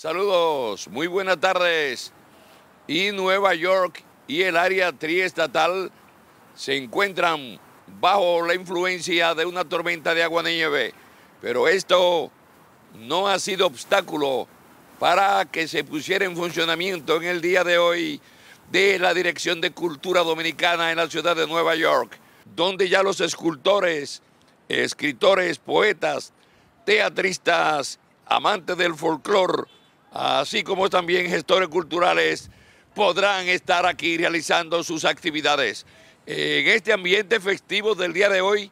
Saludos, muy buenas tardes. Y Nueva York y el área triestatal se encuentran bajo la influencia de una tormenta de agua nieve. Pero esto no ha sido obstáculo para que se pusiera en funcionamiento en el día de hoy de la Dirección de Cultura Dominicana en la ciudad de Nueva York, donde ya los escultores, escritores, poetas, teatristas, amantes del folclore, así como también gestores culturales, podrán estar aquí realizando sus actividades. En este ambiente festivo del día de hoy,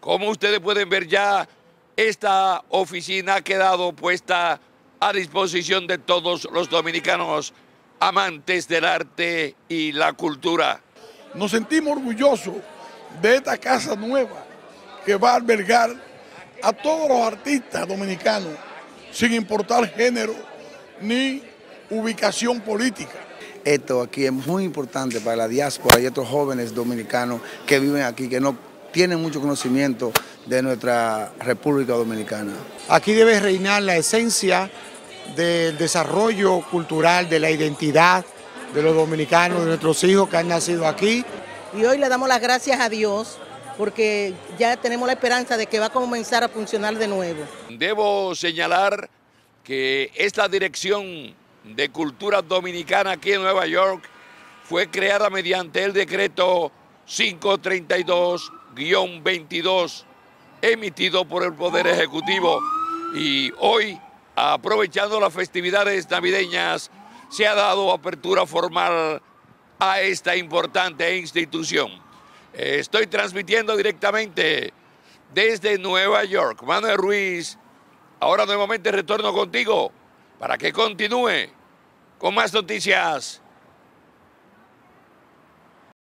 como ustedes pueden ver ya, esta oficina ha quedado puesta a disposición de todos los dominicanos amantes del arte y la cultura. Nos sentimos orgullosos de esta casa nueva que va a albergar a todos los artistas dominicanos, sin importar género ni ubicación política. Esto aquí es muy importante para la diáspora y estos jóvenes dominicanos que viven aquí, que no tienen mucho conocimiento de nuestra República Dominicana. Aquí debe reinar la esencia del desarrollo cultural, de la identidad de los dominicanos, de nuestros hijos que han nacido aquí. Y hoy le damos las gracias a Dios porque ya tenemos la esperanza de que va a comenzar a funcionar de nuevo. Debo señalar que esta dirección de cultura dominicana aquí en Nueva York fue creada mediante el decreto 532-22 emitido por el Poder Ejecutivo y hoy aprovechando las festividades navideñas, se ha dado apertura formal a esta importante institución. Estoy transmitiendo directamente desde Nueva York. Manuel Ruiz, ahora nuevamente retorno contigo para que continúe con más noticias